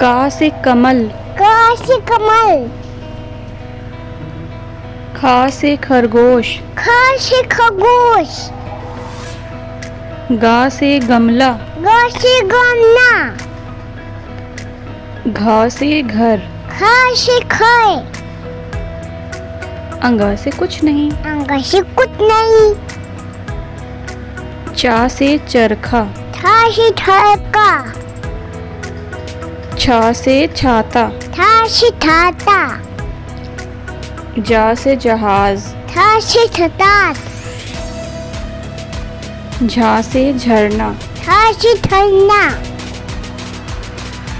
का से कमल। का से कमल। खा से खरगोश। खा से खरगोश। गा से गमला। गा से गमला। घा से घर। खा से खाए अंगा से कुछ नहीं। अंगा से कुछ नहीं। चा से चरखा। था से ठरका छा से छाता। था से थाता जा से जहाज़। था से छतात झा से झरना। था से ठरना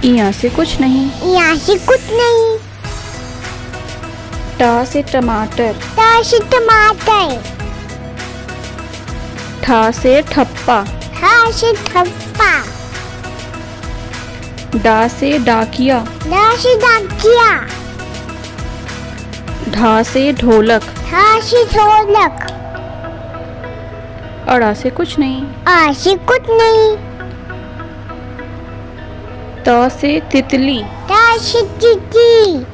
यहाँ से कुछ नहीं। यहाँ से कुछ नहीं। टा से टमाटर। ता से टमाटर। ठा से ठप्पा। था से ठप्पा। डा से डाकिया। दा से डाकिया। ढा से ढोलक। था से ढोलक। अड़ा से कुछ नहीं। आ से कुछ नहीं। त से तितली। ता से चिट्ठी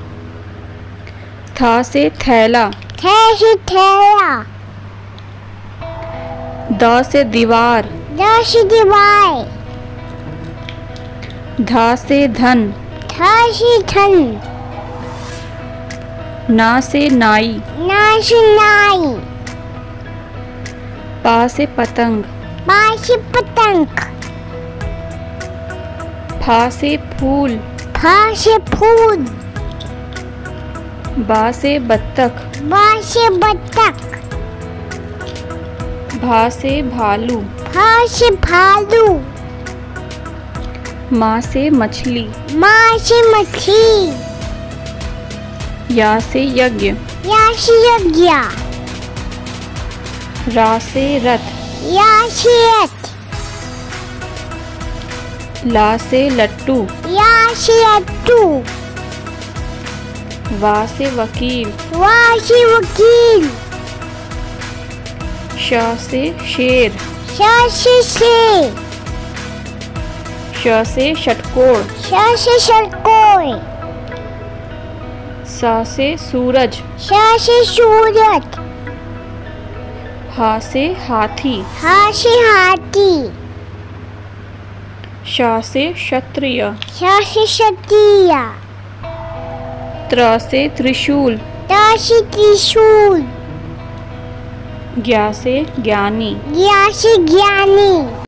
था से थैला। थे से थैला। द से दीवार। दा से दीवार। धा से धन। था से धन। ना से नाई। ना से नाई। पा से पतंग। पा से पतंग। फा से फूल। फा से फूल। बा से बत्तख। बा से बत्तख। भा से भालू। फा से भालू। माँ से मछली। माँ से मछली। या से यज्ञ। या से यज्ञ। रा से रथ। या से रथ। ला से लट्टू। या से लट्टू। वा से वकील। वा से वकील। श से शेर। श से शेर। श से षटकोण। श से षटकोण। सा से सूरज। श से सूरज। हा से हाथी। हा से हाथी। शा से क्षत्रिय। श से क्षत्रिय। त्र से त्रिशूल। ता से त्रिशूल। ज्ञा से ज्ञानी। ज्ञा से ज्ञानी।